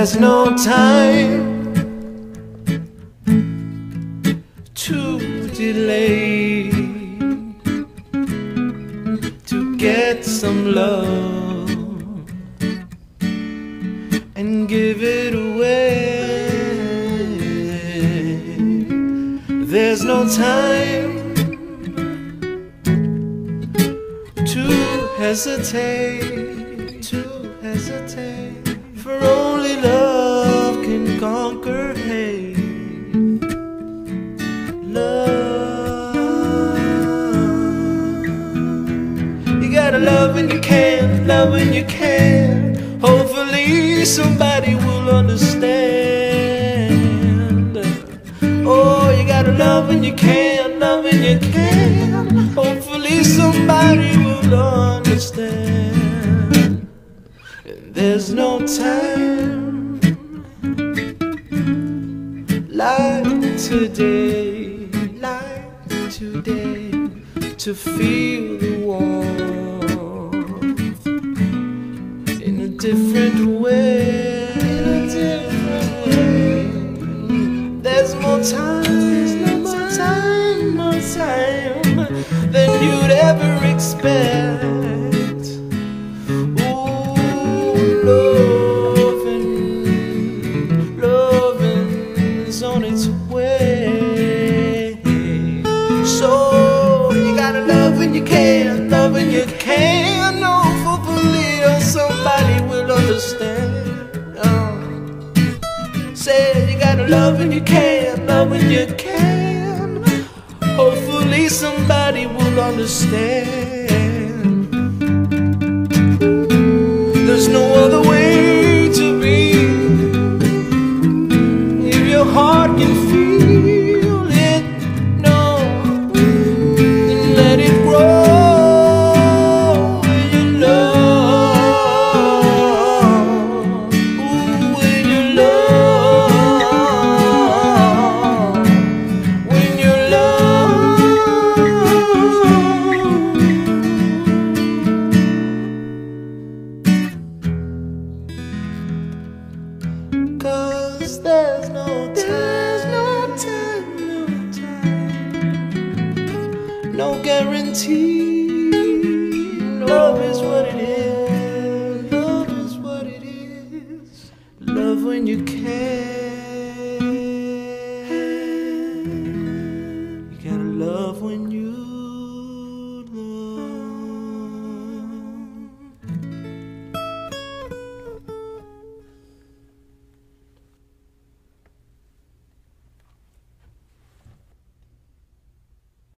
There's no time to delay to get some love and give it away. There's no time to hesitate, to hesitate, for only gotta love when you can, love when you can. Hopefully, somebody will understand. Oh, you gotta love when you can, love when you can. Hopefully, somebody will understand. And there's no time like today, like today, to feel the warmth different way. In a different way. There's more time, there's no more time, more time than you'd ever expect. Understand. Uh, oh. Say you gotta love when you can, love when you can. Hopefully somebody will understand. No guarantee.